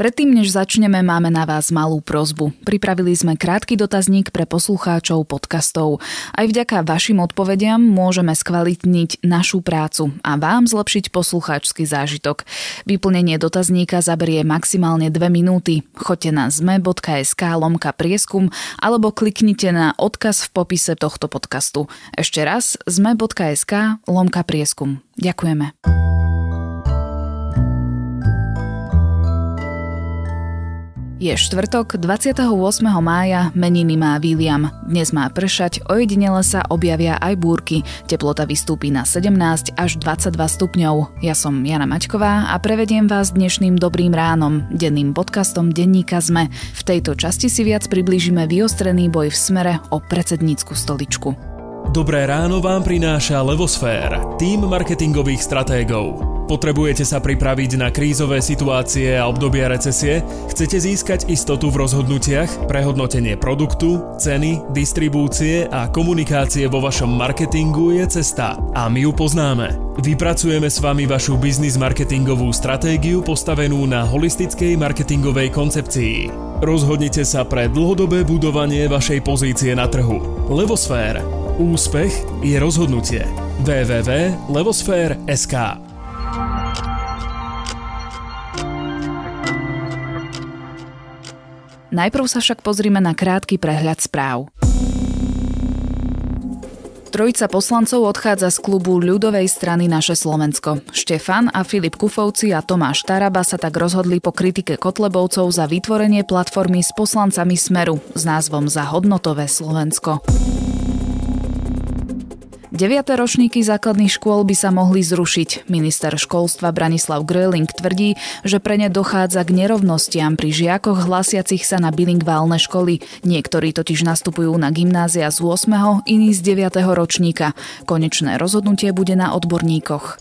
Predtým, než začneme, máme na vás malú prozbu. Pripravili sme krátky dotazník pre poslucháčov podcastov. Aj vďaka vašim odpovediam môžeme skvalitniť našu prácu a vám zlepšiť poslucháčsky zážitok. Vyplnenie dotazníka zaberie maximálne 2 minúty. Choďte na zme.sk lomka prieskum alebo kliknite na odkaz v popise tohto podcastu. Ešte raz zme.sk lomka prieskum. Ďakujeme. Je štvrtok, 28. mája, meniny má William. Dnes má pršať, ojedinele sa objavia aj búrky. Teplota vystúpi na 17 až 22 stupňov. Ja som Jana Maťková a prevediem vás dnešným dobrým ránom, denným podcastom Denníka ZME. V tejto časti si viac priblížime vyostrený boj v smere o predsednícku stoličku. Dobré ráno vám prináša Levosfér, tým marketingových stratégov. Potrebujete sa pripraviť na krízové situácie a obdobia recesie? Chcete získať istotu v rozhodnutiach, prehodnotenie produktu, ceny, distribúcie a komunikácie vo vašom marketingu je cesta. A my ju poznáme. Vypracujeme s vami vašu biznis marketingovú stratégiu postavenú na holistickej marketingovej koncepcii. Rozhodnite sa pre dlhodobé budovanie vašej pozície na trhu. Levosfér. Úspech je rozhodnutie. www.levosfér.sk Najprv sa však pozrime na krátky prehľad správ. Trojica poslancov odchádza z klubu ľudovej strany Naše Slovensko. Štefan a Filip Kufovci a Tomáš Taraba sa tak rozhodli po kritike Kotlebovcov za vytvorenie platformy s poslancami Smeru s názvom Za hodnotové Slovensko. 9. ročníky základných škôl by sa mohli zrušiť. Minister školstva Branislav Gröling tvrdí, že pre ne dochádza k nerovnostiam pri žiakoch hlasiacich sa na bilingválne školy. Niektorí totiž nastupujú na gymnázia z 8. iní z 9. ročníka. Konečné rozhodnutie bude na odborníkoch.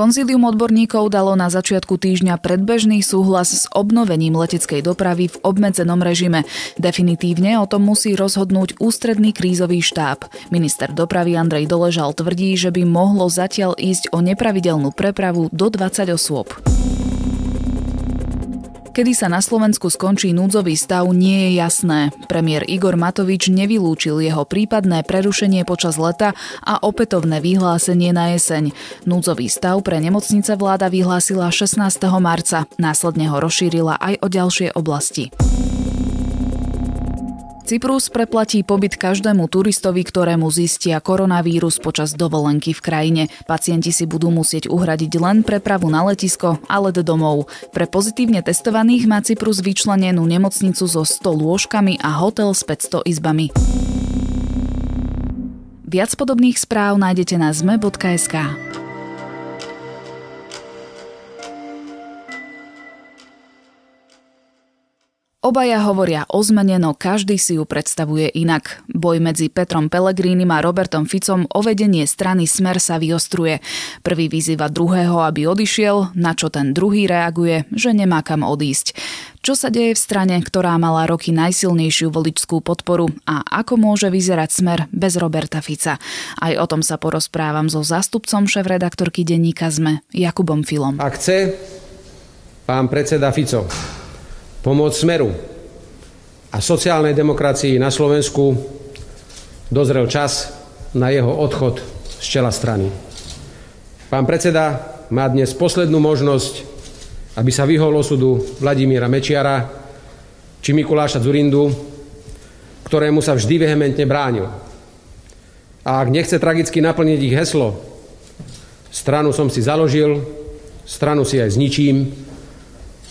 Konzílium odborníkov dalo na začiatku týždňa predbežný súhlas s obnovením leteckej dopravy v obmedzenom režime. Definitívne o tom musí rozhodnúť ústredný krízový štáb. Minister dopravy Andrej Doležal tvrdí, že by mohlo zatiaľ ísť o nepravidelnú prepravu do 20 osôb. Kedy sa na Slovensku skončí núdzový stav, nie je jasné. Premiér Igor Matovič nevylúčil jeho prípadné prerušenie počas leta a opätovné vyhlásenie na jeseň. Núdzový stav pre nemocnice vláda vyhlásila 16. marca, následne ho rozšírila aj o ďalšie oblasti. Cyprus preplatí pobyt každému turistovi, ktorému zistia koronavírus počas dovolenky v krajine. Pacienti si budú musieť uhradiť len prepravu na letisko a let domov. Pre pozitívne testovaných má Cyprus vyčlenenú nemocnicu so 100 lôžkami a hotel s 500 izbami. Viac podobných správ nájdete na zme.sk. Obaja hovoria o zmene, no každý si ju predstavuje inak. Boj medzi Petrom Pelegrínim a Robertom Ficom o vedenie strany Smer sa vyostruje. Prvý vyzýva druhého, aby odišiel, na čo ten druhý reaguje, že nemá kam odísť. Čo sa deje v strane, ktorá mala roky najsilnejšiu voličskú podporu a ako môže vyzerať smer bez Roberta Fica? Aj o tom sa porozprávam so zástupcom šéf-redaktorky denníka ZME, Jakubom Filom. Ak chce pán predseda Fico pomôcť Smeru a sociálnej demokracii na Slovensku dozrel čas na jeho odchod z čela strany. Pán predseda má dnes poslednú možnosť, aby sa vyhol osudu Vladimíra Mečiara či Mikuláša Zurindu, ktorému sa vždy vehementne bránil. A ak nechce tragicky naplniť ich heslo, stranu som si založil, stranu si aj zničím,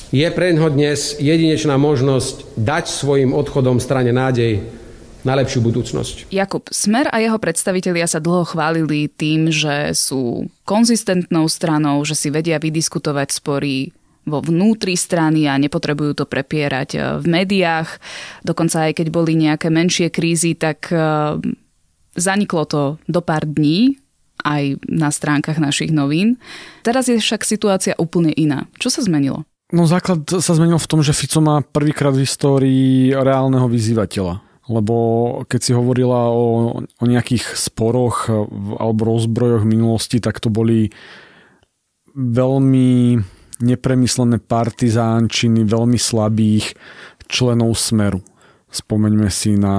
je pre ňo dnes jedinečná možnosť dať svojim odchodom strane nádej na lepšiu budúcnosť. Jakub, Smer a jeho predstavitelia sa dlho chválili tým, že sú konzistentnou stranou, že si vedia vydiskutovať spory vo vnútri strany a nepotrebujú to prepierať eh, v médiách. Dokonca aj keď boli nejaké menšie krízy, tak eh, zaniklo to do pár dní aj na stránkach našich novín. Teraz je však situácia úplne iná. Čo sa zmenilo? No základ sa zmenil v tom, že Fico má prvýkrát v histórii reálneho vyzývateľa. Lebo keď si hovorila o, o nejakých sporoch alebo rozbrojoch minulosti, tak to boli veľmi nepremyslené partizánčiny veľmi slabých členov Smeru. Spomeňme si na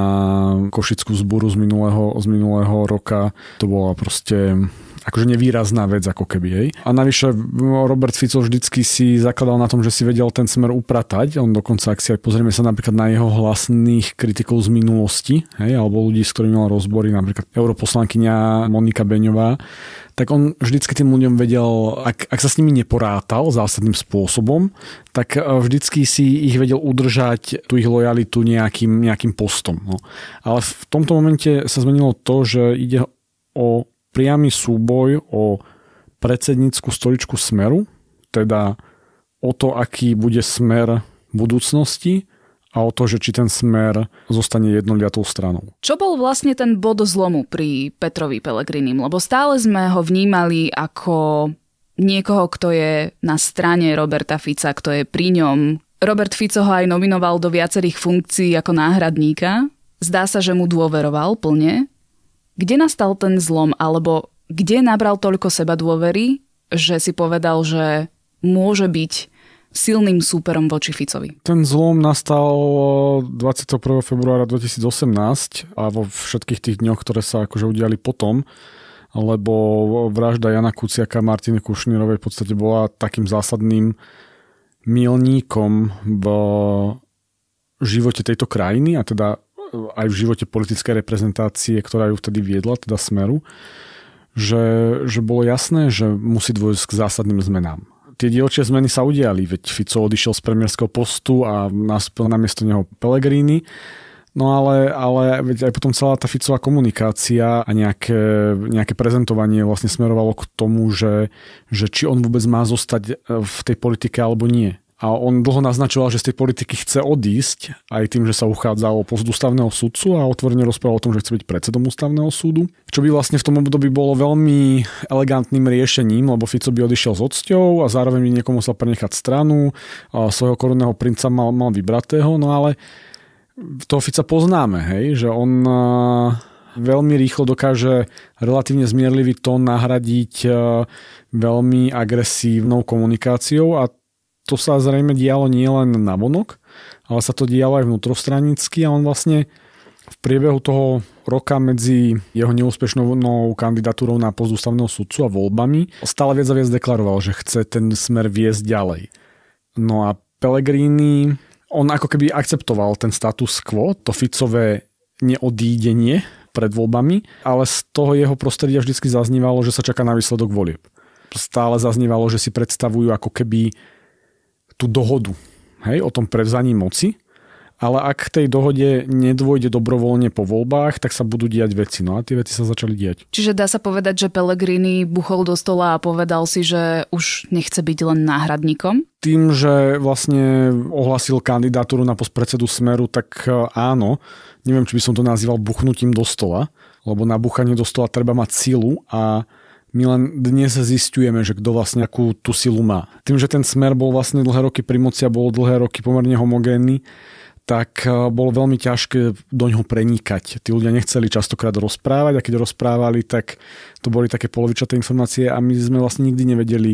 Košickú zboru z minulého, z minulého roka. To bola proste akože nevýrazná vec ako keby. Hej. A navyše Robert Fico vždycky si zakladal na tom, že si vedel ten smer upratať. On dokonca, ak si aj pozrieme sa napríklad na jeho hlasných kritikov z minulosti, hej, alebo ľudí, s ktorými mal rozbory, napríklad europoslankyňa Monika Beňová, tak on vždycky tým ľuďom vedel, ak, ak sa s nimi neporátal zásadným spôsobom, tak e, vždycky si ich vedel udržať tú ich lojalitu nejakým, nejakým postom. No. Ale v tomto momente sa zmenilo to, že ide o priamy súboj o predsednícku stoličku Smeru, teda o to, aký bude smer budúcnosti a o to, že či ten smer zostane jednoliatou stranou. Čo bol vlastne ten bod zlomu pri Petrovi Pelegrinim? Lebo stále sme ho vnímali ako niekoho, kto je na strane Roberta Fica, kto je pri ňom. Robert Fico ho aj nominoval do viacerých funkcií ako náhradníka. Zdá sa, že mu dôveroval plne. Kde nastal ten zlom, alebo kde nabral toľko seba dôvery, že si povedal, že môže byť silným súperom voči Ficovi. Ten zlom nastal 21. februára 2018 a vo všetkých tých dňoch, ktoré sa akože udiali potom, lebo vražda Jana Kuciaka a Martiny Kušnírovej v podstate bola takým zásadným milníkom v živote tejto krajiny a teda aj v živote politickej reprezentácie, ktorá ju vtedy viedla, teda Smeru, že, že bolo jasné, že musí dôjsť k zásadným zmenám. Tie dielčie zmeny sa udiali, veď Fico odišiel z premiérskeho postu a nastúpil na miesto neho Pellegrini, No ale, ale veď aj potom celá tá Ficová komunikácia a nejaké, nejaké prezentovanie vlastne smerovalo k tomu, že, že či on vôbec má zostať v tej politike alebo nie. A on dlho naznačoval, že z tej politiky chce odísť, aj tým, že sa uchádza o post ústavného sudcu a otvorene rozprával o tom, že chce byť predsedom ústavného súdu. Čo by vlastne v tom období bolo veľmi elegantným riešením, lebo Fico by odišiel s odsťou a zároveň by niekomu musel prenechať stranu, a svojho korunného princa mal, mal vybratého, no ale toho Fica poznáme, hej, že on veľmi rýchlo dokáže relatívne zmierlivý tón nahradiť veľmi agresívnou komunikáciou a to sa zrejme dialo nielen na vonok, ale sa to dialo aj vnútrostranicky a on vlastne v priebehu toho roka medzi jeho neúspešnou kandidatúrou na post ústavného sudcu a voľbami stále viac a viac deklaroval, že chce ten smer viesť ďalej. No a Pellegrini, on ako keby akceptoval ten status quo, to Ficové neodídenie pred voľbami, ale z toho jeho prostredia vždy zaznívalo, že sa čaká na výsledok volieb. Stále zaznívalo, že si predstavujú ako keby tú dohodu hej, o tom prevzaní moci, ale ak k tej dohode nedôjde dobrovoľne po voľbách, tak sa budú diať veci. No a tie veci sa začali diať. Čiže dá sa povedať, že Pellegrini buchol do stola a povedal si, že už nechce byť len náhradníkom? Tým, že vlastne ohlasil kandidatúru na post predsedu Smeru, tak e, áno. Neviem, či by som to nazýval buchnutím do stola, lebo na buchanie do stola treba mať silu a my len dnes zistujeme, že kto vlastne akú tú silu má. Tým, že ten smer bol vlastne dlhé roky pri moci a bol dlhé roky pomerne homogénny, tak e, bolo veľmi ťažké do ňoho prenikať. Tí ľudia nechceli častokrát rozprávať a keď rozprávali, tak to boli také polovičaté informácie a my sme vlastne nikdy nevedeli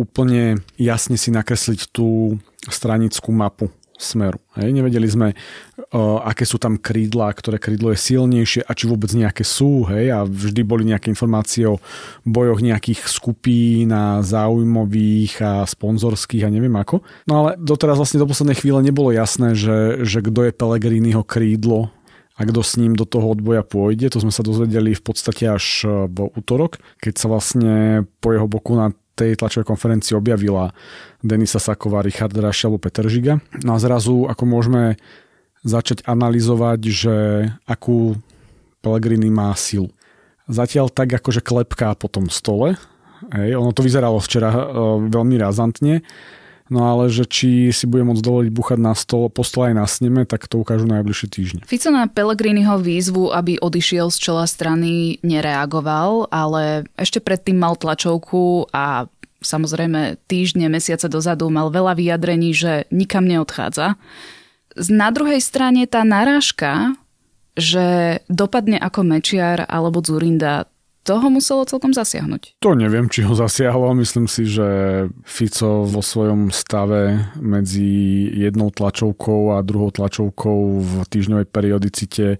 úplne jasne si nakresliť tú stranickú mapu smeru. Hej. Nevedeli sme, uh, aké sú tam krídla, ktoré krídlo je silnejšie a či vôbec nejaké sú. Hej. A vždy boli nejaké informácie o bojoch nejakých skupín a záujmových a sponzorských a neviem ako. No ale doteraz vlastne do poslednej chvíle nebolo jasné, že, že kto je Pellegriniho krídlo a kto s ním do toho odboja pôjde. To sme sa dozvedeli v podstate až v útorok, keď sa vlastne po jeho boku na tej tlačovej konferencii objavila Denisa Saková, Richard Raš alebo Peter Žiga. No a zrazu ako môžeme začať analyzovať, že akú Pellegrini má silu. Zatiaľ tak akože klepká po tom stole. Hej, ono to vyzeralo včera e, veľmi razantne. No ale že či si bude môcť dovoliť buchať na stôl, po stole aj na sneme, tak to ukážu najbližšie týždne. Fico na Pellegriniho výzvu, aby odišiel z čela strany, nereagoval, ale ešte predtým mal tlačovku a samozrejme týždne, mesiace dozadu mal veľa vyjadrení, že nikam neodchádza. Na druhej strane tá narážka, že dopadne ako Mečiar alebo Zurinda, toho muselo celkom zasiahnuť. To neviem, či ho zasiahlo. Myslím si, že Fico vo svojom stave medzi jednou tlačovkou a druhou tlačovkou v týždňovej periodicite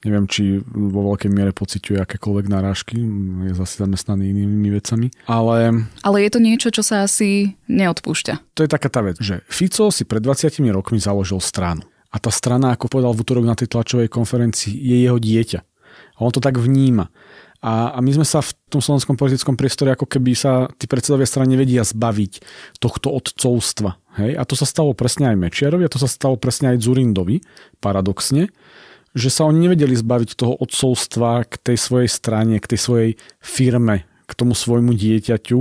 neviem, či vo veľkej miere pociťuje akékoľvek narážky, je zase zamestnaný inými vecami. Ale... Ale je to niečo, čo sa asi neodpúšťa. To je taká tá vec, že Fico si pred 20 rokmi založil stranu. A tá strana, ako povedal v útorok na tej tlačovej konferencii, je jeho dieťa. A on to tak vníma. A, a my sme sa v tom slovenskom politickom priestore ako keby sa tí predsedovia strany nevedia zbaviť tohto odcovstva. Hej? A to sa stalo presne aj Mečiarovi a to sa stalo presne aj Zurindovi, paradoxne, že sa oni nevedeli zbaviť toho odcovstva k tej svojej strane, k tej svojej firme, k tomu svojmu dieťaťu.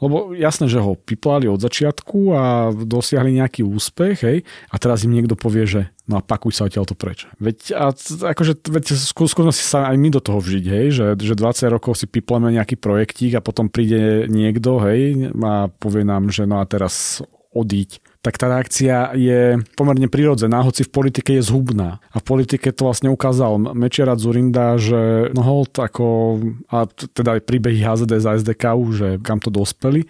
Lebo jasné, že ho piplali od začiatku a dosiahli nejaký úspech, hej, a teraz im niekto povie, že no a pakuj sa odtiaľ to preč. Veď, a, akože, veď skúsme si sa aj my do toho vžiť, hej, že, že 20 rokov si pipleme nejaký projektík a potom príde niekto, hej, a povie nám, že no a teraz odíť tak tá reakcia je pomerne prirodzená, hoci v politike je zhubná. A v politike to vlastne ukázal Mečiara Zurinda, že no hold, ako, a teda aj príbehy HZD za SDK, že kam to dospeli.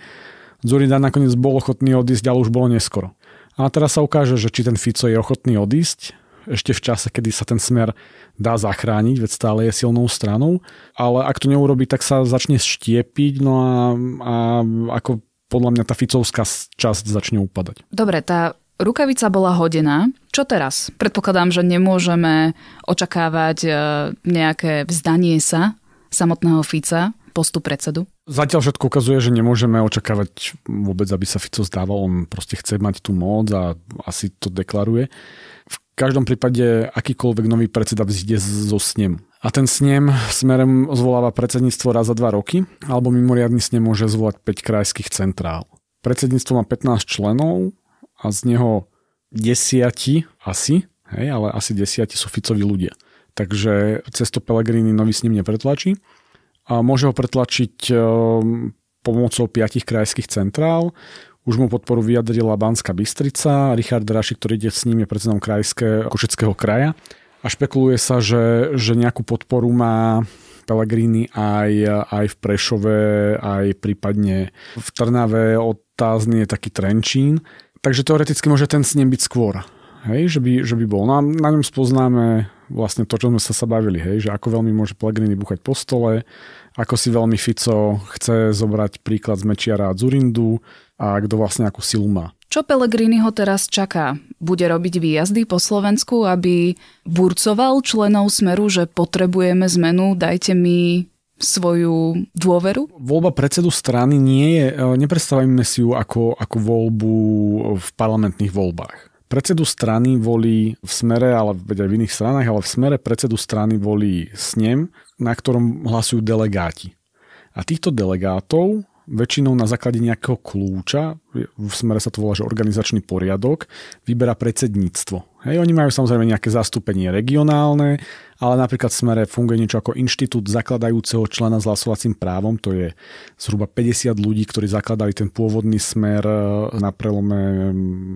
Zurinda nakoniec bol ochotný odísť, ale už bolo neskoro. A teraz sa ukáže, že či ten Fico je ochotný odísť, ešte v čase, kedy sa ten smer dá zachrániť, veď stále je silnou stranou, ale ak to neurobi, tak sa začne štiepiť, no a, a ako podľa mňa tá Ficovská časť začne upadať. Dobre, tá rukavica bola hodená. Čo teraz? Predpokladám, že nemôžeme očakávať e, nejaké vzdanie sa samotného Fica, postu predsedu? Zatiaľ všetko ukazuje, že nemôžeme očakávať vôbec, aby sa Fico zdával. On proste chce mať tú moc a asi to deklaruje. V každom prípade akýkoľvek nový predseda vzíde zo snemu. A ten snem smerem zvoláva predsedníctvo raz za dva roky, alebo mimoriadný snem môže zvolať 5 krajských centrál. Predsedníctvo má 15 členov a z neho desiati asi, hej, ale asi desiati sú Ficovi ľudia. Takže cesto Pelegrini nový snem nepretlačí. A môže ho pretlačiť ehm, pomocou piatich krajských centrál. Už mu podporu vyjadrila Banská Bystrica, Richard Raši, ktorý ide s ním, je predsedom krajského Košeckého kraja a špekuluje sa, že, že nejakú podporu má Pellegrini aj, aj v Prešove, aj prípadne v Trnave, otázny je taký Trenčín. Takže teoreticky môže ten s byť skôr. Hej, že by, že by bol. No na ňom spoznáme vlastne to, čo sme sa sa bavili, hej, že ako veľmi môže Pellegrini búchať po stole, ako si veľmi Fico chce zobrať príklad z Mečiara a Zurindu a kto vlastne akú silu má. Čo Pellegrini ho teraz čaká? Bude robiť výjazdy po Slovensku, aby burcoval členov Smeru, že potrebujeme zmenu, dajte mi svoju dôveru? Voľba predsedu strany nie je, e, nepredstavujeme si ju ako, ako voľbu v parlamentných voľbách. Predsedu strany volí v smere, ale aj v iných stranách, ale v smere predsedu strany volí snem, na ktorom hlasujú delegáti. A týchto delegátov väčšinou na základe nejakého kľúča, v smere sa to volá, že organizačný poriadok, vyberá predsedníctvo. Hej, oni majú samozrejme nejaké zastúpenie regionálne, ale napríklad v smere funguje niečo ako inštitút zakladajúceho člena s hlasovacím právom, to je zhruba 50 ľudí, ktorí zakladali ten pôvodný smer e, na prelome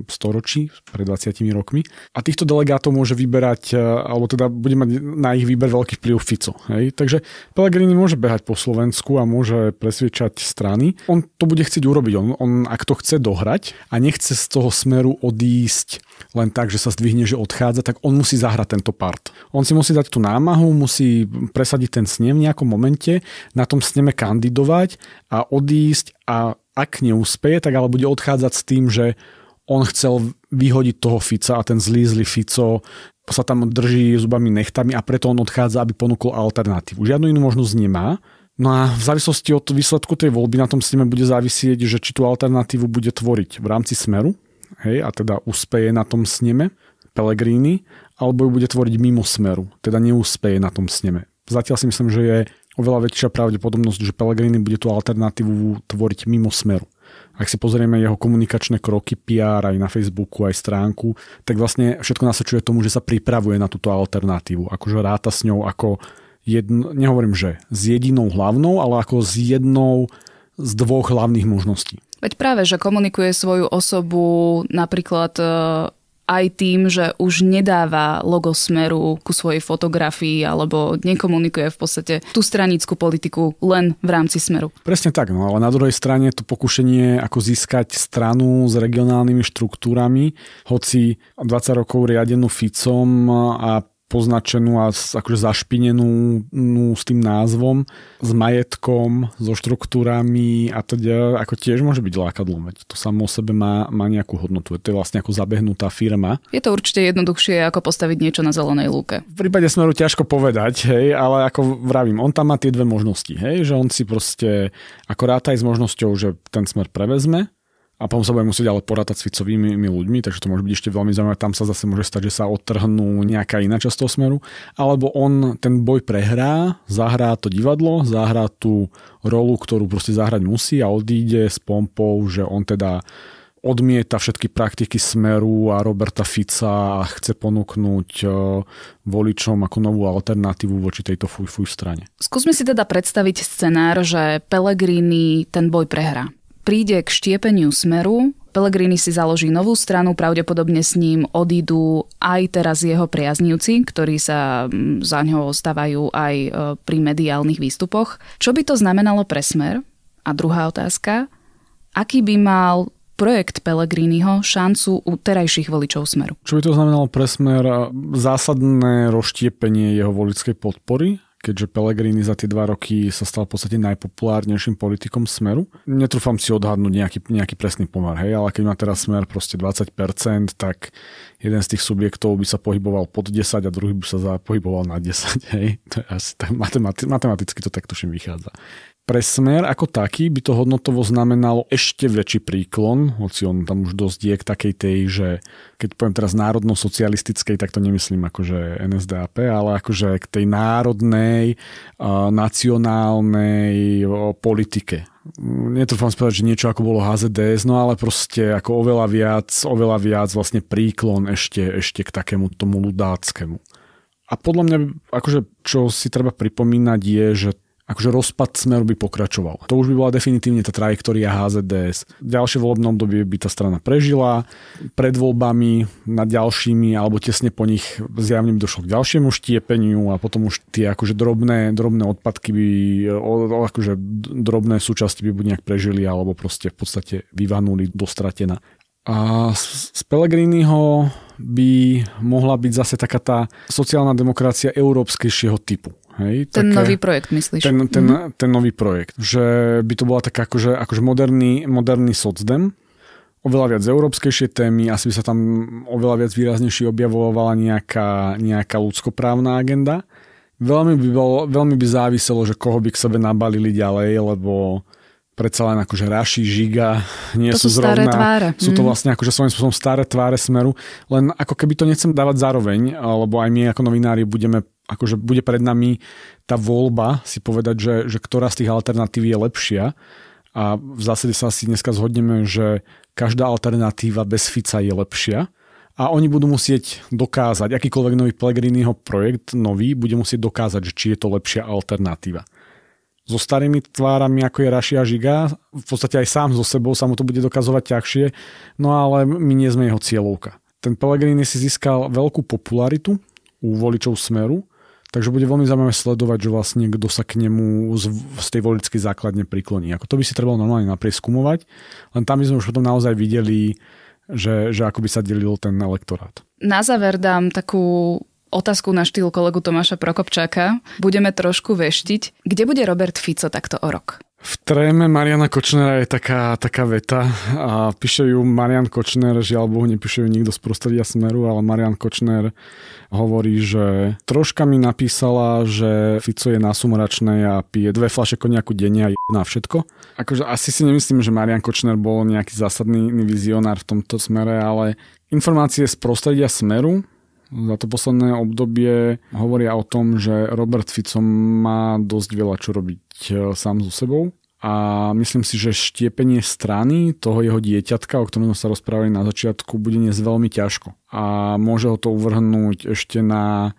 storočí, pred 20 rokmi. A týchto delegátov môže vyberať, e, alebo teda bude mať na ich výber veľký vplyv Fico. Hej? Takže Pellegrini môže behať po Slovensku a môže presviečať strany. On to bude chcieť urobiť. On, on ak to chce dohrať a nechce z toho smeru odísť len tak, že sa zdvihne, že odchádza, tak on musí zahrať tento part. On si musí dať tú námahu, musí presadiť ten snem v nejakom momente, na tom sneme kandidovať a odísť a ak neúspeje, tak ale bude odchádzať s tým, že on chcel vyhodiť toho Fica a ten zlý Fico sa tam drží zubami nechtami a preto on odchádza, aby ponúkol alternatívu. Žiadnu inú možnosť nemá. No a v závislosti od výsledku tej voľby na tom sneme bude závisieť, že či tú alternatívu bude tvoriť v rámci Smeru, hej, a teda úspeje na tom sneme Pellegrini, alebo ju bude tvoriť mimo smeru, teda neúspeje na tom sneme. Zatiaľ si myslím, že je oveľa väčšia pravdepodobnosť, že Pellegrini bude tú alternatívu tvoriť mimo smeru. Ak si pozrieme jeho komunikačné kroky, PR aj na Facebooku, aj stránku, tak vlastne všetko nasvedčuje tomu, že sa pripravuje na túto alternatívu. Akože ráta s ňou ako jedno, nehovorím, že s jedinou hlavnou, ale ako s jednou z dvoch hlavných možností. Veď práve, že komunikuje svoju osobu napríklad e, aj tým, že už nedáva logo Smeru ku svojej fotografii alebo nekomunikuje v podstate tú stranickú politiku len v rámci Smeru. Presne tak, no ale na druhej strane to pokušenie ako získať stranu s regionálnymi štruktúrami, hoci 20 rokov riadenú Ficom a poznačenú a akože zašpinenú no, s tým názvom, s majetkom, so štruktúrami a teda ako tiež môže byť lákadlom, veď to samo o sebe má, má nejakú hodnotu, to je vlastne ako zabehnutá firma. Je to určite jednoduchšie ako postaviť niečo na zelenej lúke. V prípade Smeru ťažko povedať, hej, ale ako vravím, on tam má tie dve možnosti, hej, že on si proste ako ráta aj s možnosťou, že ten Smer prevezme, a potom sa bude musieť ale porátať s Ficovými ľuďmi, takže to môže byť ešte veľmi zaujímavé. Tam sa zase môže stať, že sa odtrhnú nejaká iná časť toho smeru. Alebo on ten boj prehrá, zahrá to divadlo, zahrá tú rolu, ktorú proste zahrať musí a odíde s pompou, že on teda odmieta všetky praktiky Smeru a Roberta Fica a chce ponúknuť e, voličom ako novú alternatívu voči tejto fuj fuj strane. Skúsme si teda predstaviť scenár, že Pellegrini ten boj prehrá príde k štiepeniu smeru, Pelegrini si založí novú stranu, pravdepodobne s ním odídu aj teraz jeho priaznivci, ktorí sa mm, za ňo stávajú aj e, pri mediálnych výstupoch. Čo by to znamenalo pre smer? A druhá otázka, aký by mal projekt Pelegriniho šancu u terajších voličov Smeru. Čo by to znamenalo pre Smer? Zásadné rozštiepenie jeho volickej podpory keďže Pellegrini za tie dva roky sa stal v podstate najpopulárnejším politikom Smeru. Netrúfam si odhadnúť nejaký, nejaký presný pomer, hej, ale keď má teraz Smer proste 20%, tak jeden z tých subjektov by sa pohyboval pod 10 a druhý by sa pohyboval na 10, hej. To je asi, tak matemati- matematicky to tak tuším vychádza. Pre smer ako taký by to hodnotovo znamenalo ešte väčší príklon, hoci on tam už dosť je k takej tej, že keď poviem teraz národno-socialistickej, tak to nemyslím akože NSDAP, ale akože k tej národnej, nacionálnej politike. Netrúfam povedať, že niečo ako bolo HZDS, no ale proste ako oveľa viac, oveľa viac vlastne príklon ešte, ešte k takému tomu ľudáckému. A podľa mňa, akože čo si treba pripomínať je, že akože rozpad smeru by pokračoval. To už by bola definitívne tá trajektória HZDS. Ďalšie volebné obdobie by tá strana prežila. Pred voľbami nad ďalšími alebo tesne po nich zjavne by došlo k ďalšiemu štiepeniu a potom už tie akože drobné, drobné odpadky by, akože drobné súčasti by buď nejak prežili alebo proste v podstate vyvanuli do stratená. A z Pellegriniho by mohla byť zase taká tá sociálna demokracia európskejšieho typu. Hej, ten také, nový projekt, myslíš? Ten, ten, mm-hmm. ten nový projekt. Že by to bola taká akože, akože moderný, moderný socdem, oveľa viac európskejšie témy, asi by sa tam oveľa viac výraznejšie objavovala nejaká, nejaká ľudskoprávna agenda. Veľmi by, bol, veľmi by záviselo, že koho by k sebe nabalili ďalej, lebo predsa len akože Raši, Žiga, nie to sú, sú zrovna, tváre. sú to mhm. vlastne akože svojím spôsobom staré tváre smeru, len ako keby to nechcem dávať zároveň, lebo aj my ako novinári budeme, akože bude pred nami tá voľba si povedať, že, že ktorá z tých alternatív je lepšia a v zásade sa asi dneska zhodneme, že každá alternatíva bez Fica je lepšia a oni budú musieť dokázať, akýkoľvek nový Pellegriniho projekt nový, bude musieť dokázať, či je to lepšia alternatíva so starými tvárami, ako je Rašia Žiga. V podstate aj sám so sebou sa mu to bude dokazovať ťažšie, no ale my nie sme jeho cieľovka. Ten Pellegrini si získal veľkú popularitu u voličov Smeru, takže bude veľmi zaujímavé sledovať, že vlastne kto sa k nemu z, z tej voličskej základne prikloní. Ako to by si trebalo normálne naprieskumovať, len tam by sme už potom naozaj videli, že, že ako by sa delil ten elektorát. Na záver dám takú otázku na štýl kolegu Tomáša Prokopčáka. Budeme trošku veštiť. Kde bude Robert Fico takto o rok? V tréme Mariana Kočnera je taká, taká veta a píše ju Marian Kočner, žiaľ Bohu nepíše ju nikto z prostredia Smeru, ale Marian Kočner hovorí, že troška mi napísala, že Fico je násumračné a pije dve flaše koniaku denne a na všetko. Akože asi si nemyslím, že Marian Kočner bol nejaký zásadný vizionár v tomto smere, ale informácie z prostredia Smeru za to posledné obdobie hovoria o tom, že Robert Fico má dosť veľa čo robiť e, sám so sebou. A myslím si, že štiepenie strany toho jeho dieťatka, o ktorom sa rozprávali na začiatku, bude dnes veľmi ťažko. A môže ho to uvrhnúť ešte na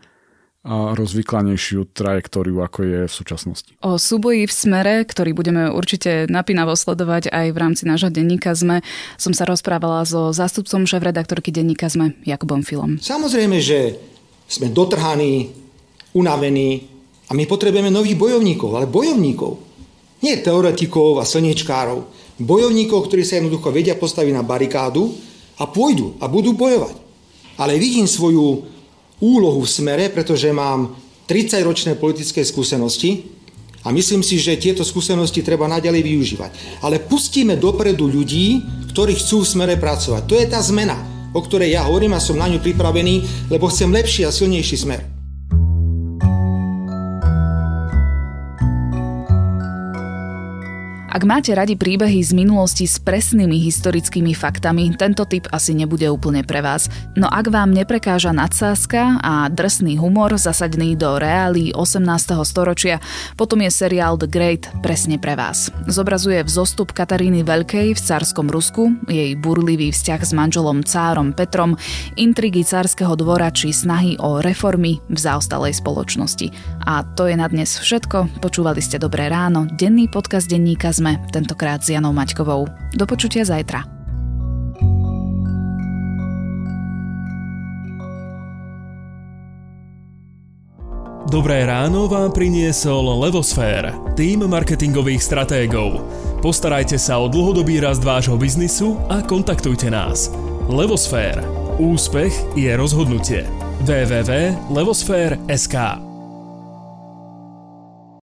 rozvyklanejšiu trajektóriu, ako je v súčasnosti. O súboji v smere, ktorý budeme určite napínavo sledovať aj v rámci nášho denníka ZME, som sa rozprávala so zástupcom šéf-redaktorky denníka ZME, Jakubom Filom. Samozrejme, že sme dotrhaní, unavení a my potrebujeme nových bojovníkov, ale bojovníkov. Nie teoretikov a slniečkárov. Bojovníkov, ktorí sa jednoducho vedia postaviť na barikádu a pôjdu a budú bojovať. Ale vidím svoju úlohu v smere, pretože mám 30-ročné politické skúsenosti a myslím si, že tieto skúsenosti treba naďalej využívať. Ale pustíme dopredu ľudí, ktorí chcú v smere pracovať. To je tá zmena, o ktorej ja hovorím a som na ňu pripravený, lebo chcem lepší a silnejší smer. Ak máte radi príbehy z minulosti s presnými historickými faktami, tento typ asi nebude úplne pre vás. No ak vám neprekáža nadsázka a drsný humor zasadený do reálí 18. storočia, potom je seriál The Great presne pre vás. Zobrazuje vzostup Kataríny Veľkej v cárskom Rusku, jej burlivý vzťah s manželom cárom Petrom, intrigy cárskeho dvora či snahy o reformy v zaostalej spoločnosti. A to je na dnes všetko. Počúvali ste Dobré ráno, denný podcast denníka z sme, tentokrát s Janou Maťkovou. Do počutia zajtra. Dobré ráno vám priniesol Levosfér, tým marketingových stratégov. Postarajte sa o dlhodobý rast vášho biznisu a kontaktujte nás. Levosfér. Úspech je rozhodnutie. www.levosfér.sk